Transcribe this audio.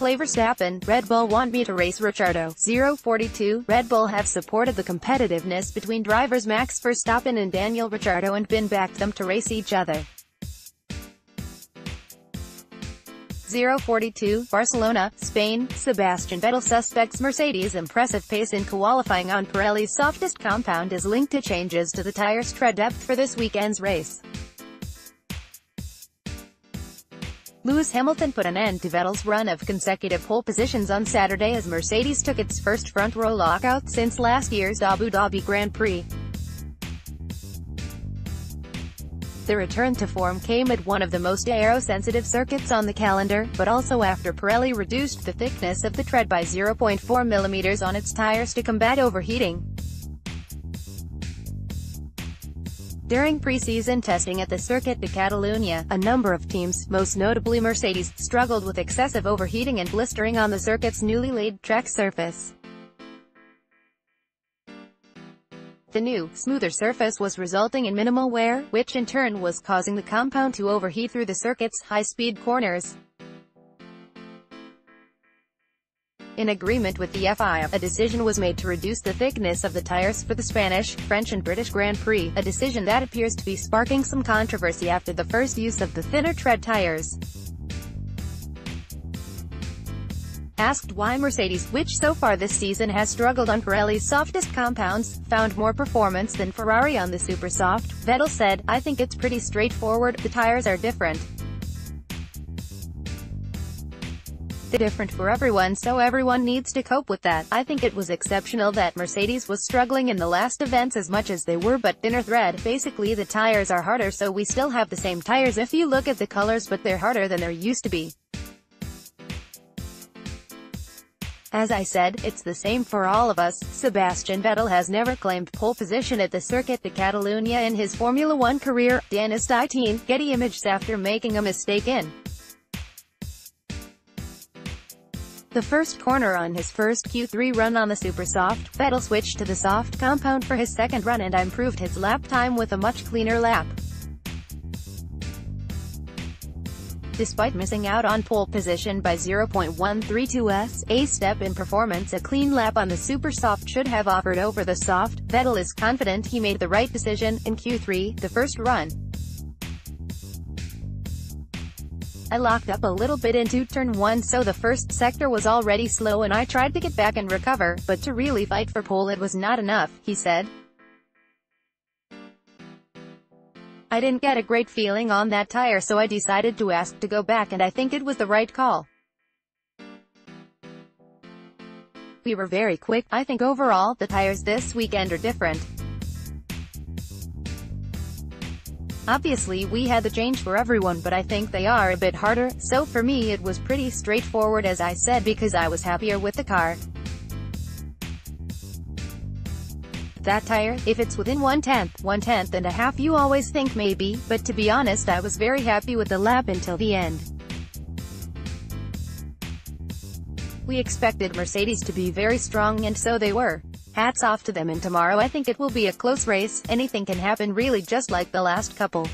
play Verstappen, Red Bull want me to race Ricciardo. 042, Red Bull have supported the competitiveness between drivers Max Verstappen and Daniel Ricciardo and been backed them to race each other. 042, Barcelona, Spain, Sebastian Vettel suspects Mercedes' impressive pace in qualifying on Pirelli's softest compound is linked to changes to the tire's tread depth for this weekend's race. Lewis Hamilton put an end to Vettel's run of consecutive pole positions on Saturday as Mercedes took its first front-row lockout since last year's Abu Dhabi Grand Prix. The return to form came at one of the most aero-sensitive circuits on the calendar, but also after Pirelli reduced the thickness of the tread by 0.4 mm on its tires to combat overheating. During preseason testing at the Circuit de Catalunya, a number of teams, most notably Mercedes, struggled with excessive overheating and blistering on the circuit's newly laid track surface. The new, smoother surface was resulting in minimal wear, which in turn was causing the compound to overheat through the circuit's high-speed corners. In agreement with the FIA, a decision was made to reduce the thickness of the tires for the Spanish, French and British Grand Prix, a decision that appears to be sparking some controversy after the first use of the thinner tread tires. Asked why Mercedes, which so far this season has struggled on Pirelli's softest compounds, found more performance than Ferrari on the super soft, Vettel said, I think it's pretty straightforward, the tires are different. Different for everyone so everyone needs to cope with that. I think it was exceptional that Mercedes was struggling in the last events as much as they were but thinner thread. Basically the tires are harder so we still have the same tires if you look at the colors but they're harder than there used to be. As I said, it's the same for all of us. Sebastian Vettel has never claimed pole position at the Circuit de Catalunya in his Formula One career. Dan Istitene, Getty Images after making a mistake in the first corner on his first Q3 run on the super soft, Vettel switched to the soft compound for his second run and improved his lap time with a much cleaner lap. Despite missing out on pole position by 0.132s, a step in performance a clean lap on the super soft should have offered over the soft, Vettel is confident he made the right decision, in Q3, the first run. I locked up a little bit into turn 1 so the first sector was already slow and I tried to get back and recover, but to really fight for pole it was not enough, he said. I didn't get a great feeling on that tire so I decided to ask to go back and I think it was the right call. We were very quick, I think overall, the tires this weekend are different. Obviously we had the change for everyone but I think they are a bit harder, so for me it was pretty straightforward as I said because I was happier with the car. that tire, if it's within one-tenth, one-tenth and a half you always think maybe, but to be honest I was very happy with the lap until the end. We expected Mercedes to be very strong and so they were. Hats off to them and tomorrow I think it will be a close race, anything can happen really just like the last couple.